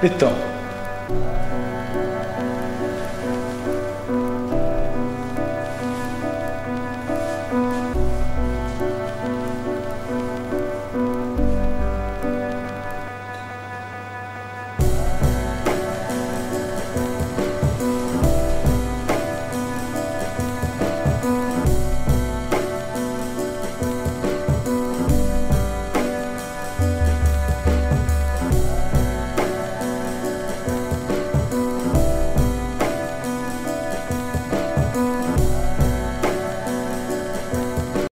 Então,